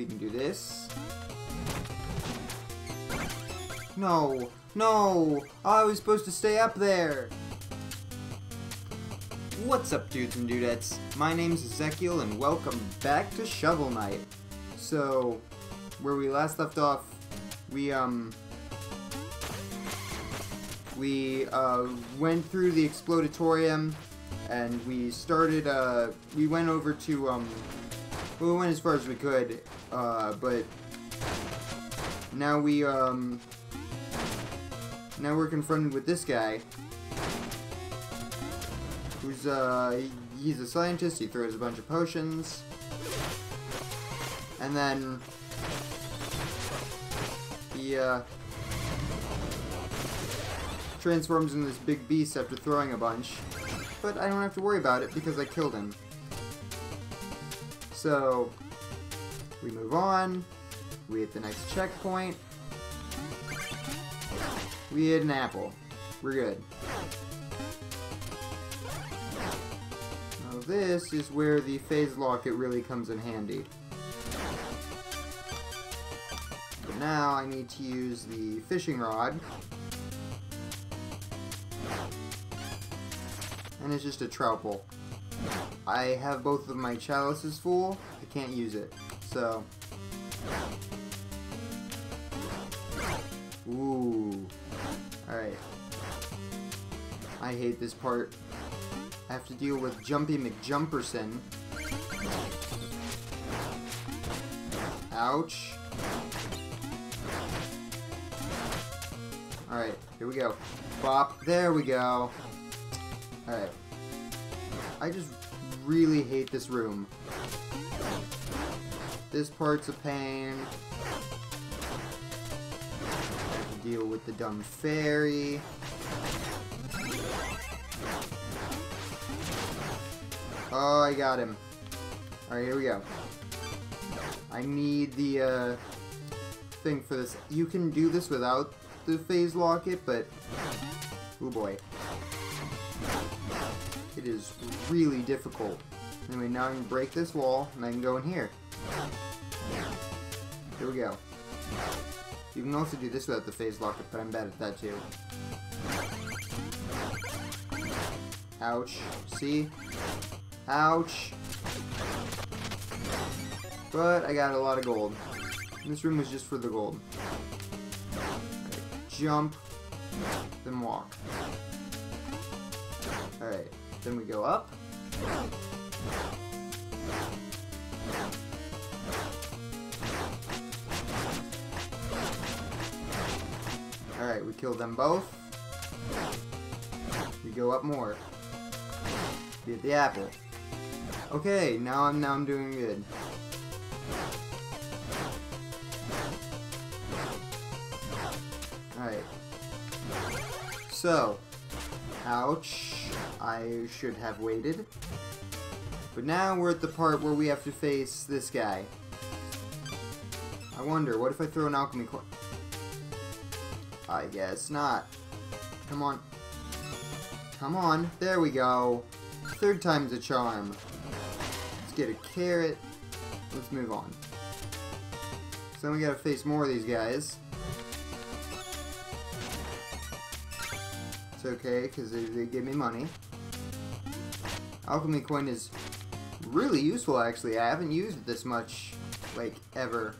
We can do this. No, no! I was supposed to stay up there! What's up, dudes and dudettes? My name's Izekial, and welcome back to Shovel Knight. So, where we last left off, we, um... We, uh, went through the Explodatorium, and we started, uh, we went over to, um... We went as far as we could, uh, but... Now we, um... Now we're confronted with this guy, who's uh he's a scientist, he throws a bunch of potions. And then he uh transforms into this big beast after throwing a bunch. But I don't have to worry about it because I killed him. So we move on. We hit the next checkpoint. We hit an apple. We're good. Now this is where the phase locket really comes in handy. But now I need to use the fishing rod. And it's just a troupple. I have both of my chalices full. I can't use it. So... Ooh. Alright. I hate this part. I have to deal with Jumpy McJumperson. Ouch. Alright, here we go. Bop. There we go. Alright. I just really hate this room. This part's a pain. deal with the dumb fairy. Oh, I got him. Alright, here we go. I need the uh, thing for this. You can do this without the phase locket, but... Oh boy. It is really difficult. Anyway, now I can break this wall, and I can go in here. Here we go. You can also do this without the phase locket, but I'm bad at that too. Ouch. See? Ouch. But I got a lot of gold. This room was just for the gold. Jump. Then walk. Alright. Then we go up. Alright, we killed them both. We go up more. Get the apple. Okay, now I'm now I'm doing good. Alright. So, ouch. I should have waited. But now we're at the part where we have to face this guy. I wonder, what if I throw an alchemy coin? I guess not. Come on. Come on. There we go. Third time's a charm. Let's get a carrot. Let's move on. So then we gotta face more of these guys. It's okay, because they, they give me money. Alchemy coin is really useful, actually. I haven't used it this much, like, ever.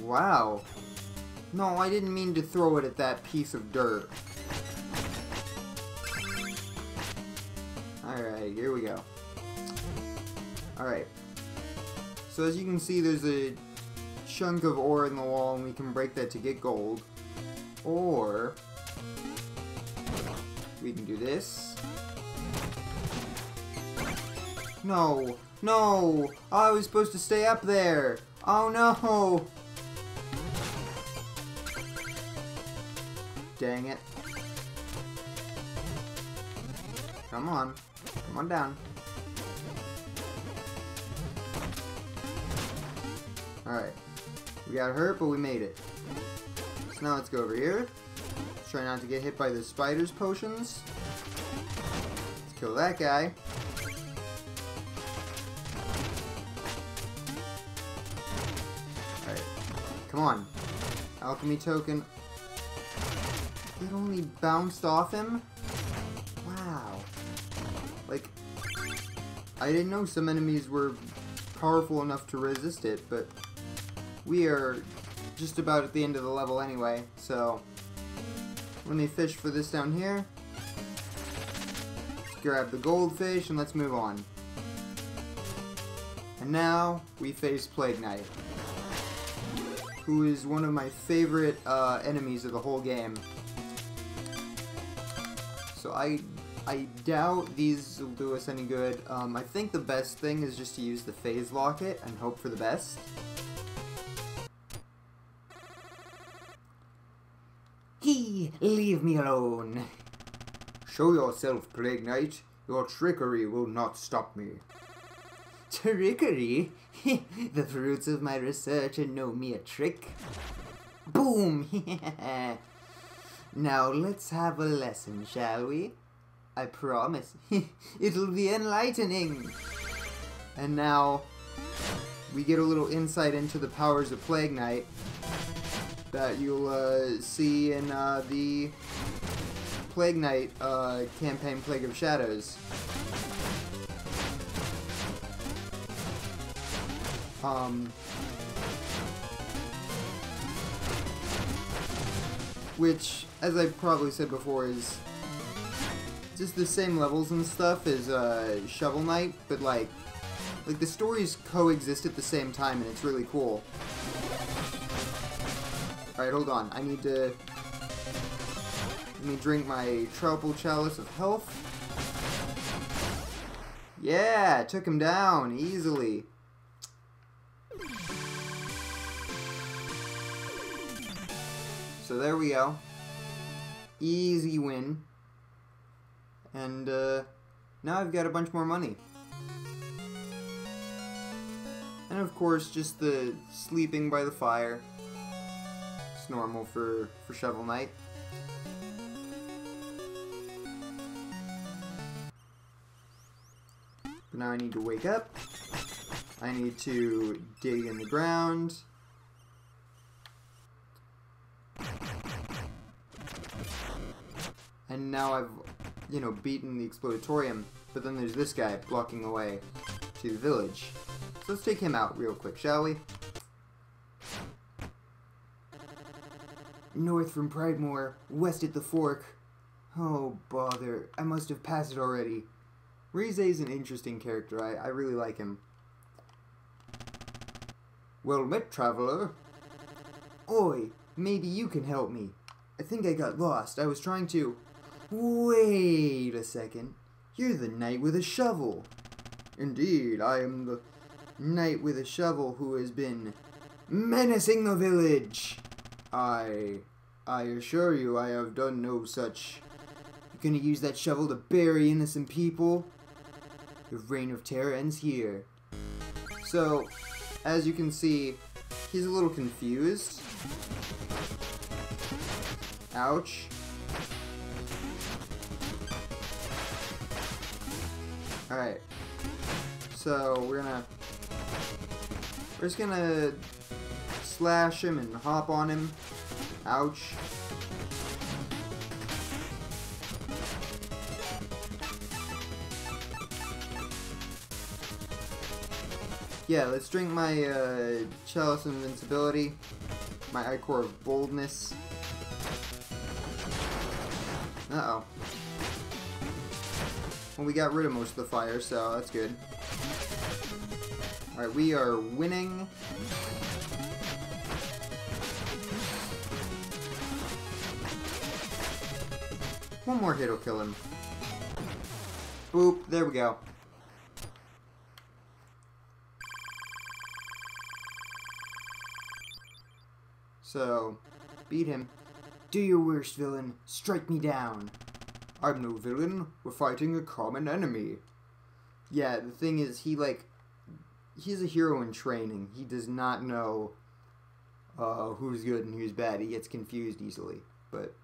Wow. No, I didn't mean to throw it at that piece of dirt. Alright, here we go. Alright. So as you can see, there's a chunk of ore in the wall, and we can break that to get gold. Or... We can do this. No! No! I was supposed to stay up there! Oh no! Dang it. Come on. Come on down. Alright. We got hurt, but we made it. So now let's go over here. Try not to get hit by the spider's potions. Let's kill that guy. Alright. Come on. Alchemy token. It only bounced off him? Wow. Like, I didn't know some enemies were powerful enough to resist it, but we are just about at the end of the level anyway, so let me fish for this down here. Let's grab the goldfish and let's move on. And now we face Plague Knight, who is one of my favorite uh, enemies of the whole game. So I I doubt these will do us any good. Um, I think the best thing is just to use the phase locket and hope for the best. Leave me alone. Show yourself, Plague Knight. Your trickery will not stop me. Trickery? the fruits of my research and know me a trick. Boom! now let's have a lesson, shall we? I promise. It'll be enlightening. And now we get a little insight into the powers of Plague Knight that you'll uh, see in uh, the Plague Knight uh, campaign Plague of Shadows. Um, which, as I probably said before, is just the same levels and stuff as uh, Shovel Knight, but like, like the stories coexist at the same time, and it's really cool. Alright, hold on. I need to... Let me drink my Triple Chalice of Health. Yeah, took him down easily. So there we go. Easy win. And uh, now I've got a bunch more money. And of course, just the sleeping by the fire. It's normal for, for Shovel Knight. But now I need to wake up. I need to dig in the ground. And now I've, you know, beaten the Explodatorium. But then there's this guy blocking the way to the village. So let's take him out real quick, shall we? North from Pridemoor, west at the fork. Oh, bother. I must have passed it already. Reize is an interesting character. I, I really like him. Well met, traveler. Oi, maybe you can help me. I think I got lost. I was trying to... Wait a second. You're the knight with a shovel. Indeed, I am the knight with a shovel who has been menacing the village. I... I assure you I have done no such... You're gonna use that shovel to bury innocent people? Your reign of terror ends here. So, as you can see, he's a little confused. Ouch. Alright. So, we're gonna... We're just gonna slash him and hop on him. Ouch. Yeah, let's drink my uh, Chalice of Invincibility, my Ichor of Boldness. Uh-oh. Well, we got rid of most of the fire, so that's good. Alright, we are winning. One more hit will kill him. Boop, there we go. So, beat him. Do your worst, villain. Strike me down. I'm no villain. We're fighting a common enemy. Yeah, the thing is, he, like, he's a hero in training. He does not know uh, who's good and who's bad. He gets confused easily. But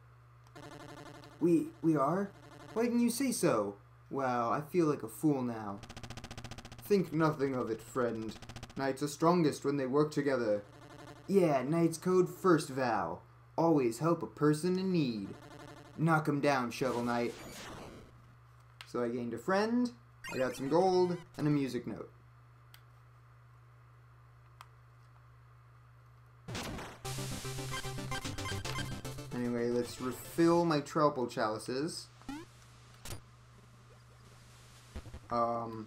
we we are? Why didn't you say so? Well, I feel like a fool now. Think nothing of it, friend. Knights are strongest when they work together. Yeah, Knight's Code first vow. Always help a person in need. Knock 'em down, Shovel Knight. So I gained a friend, I got some gold, and a music note. Refill my Troupple chalices. Um,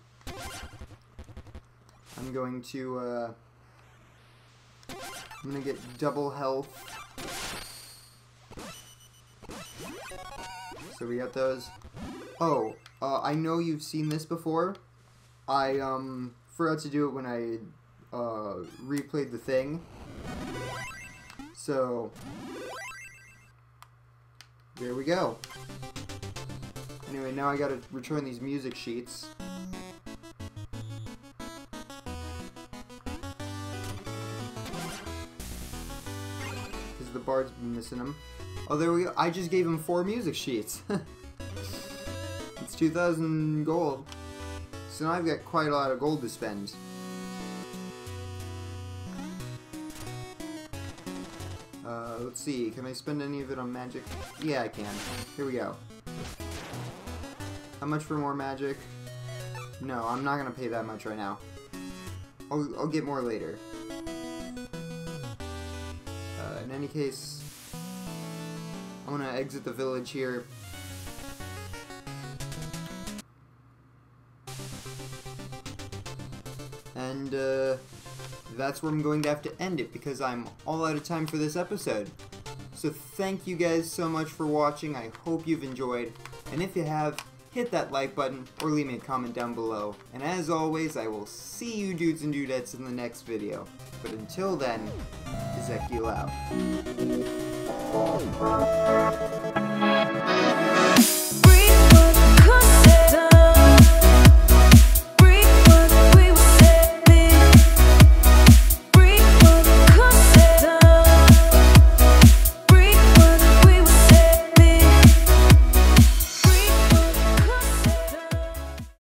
I'm going to, uh, I'm gonna get double health. So we got those. Oh, uh, I know you've seen this before. I, um, forgot to do it when I, uh, replayed the thing. So, there we go. Anyway, now I gotta return these music sheets. Because the bard's missing them. Oh, there we go. I just gave him four music sheets. it's 2,000 gold. So now I've got quite a lot of gold to spend. Uh, let's see. Can I spend any of it on magic? Yeah, I can. Here we go. How much for more magic? No, I'm not gonna pay that much right now. I'll, I'll get more later. Uh, in any case, I'm gonna exit the village here. And, uh, that's where I'm going to have to end it because I'm all out of time for this episode. So thank you guys so much for watching. I hope you've enjoyed. And if you have, hit that like button or leave me a comment down below. And as always, I will see you dudes and dudettes in the next video. But until then, Izekial out.